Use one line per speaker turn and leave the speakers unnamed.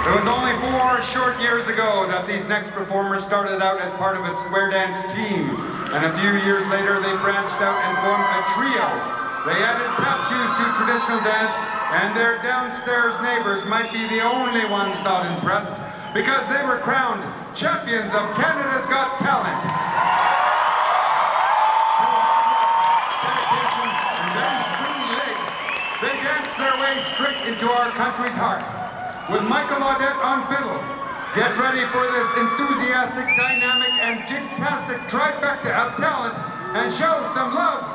It was only four short years ago that these next performers started out as part of a square dance team. And a few years later, they branched out and formed a trio. They added tap shoes to traditional dance, and their downstairs neighbors might be the only ones not impressed because they were crowned champions of Canada's Got Talent. Legs, they danced their way straight into our country's heart with Michael Audette on fiddle. Get ready for this enthusiastic, dynamic, and jig-tastic trifecta of talent and show some love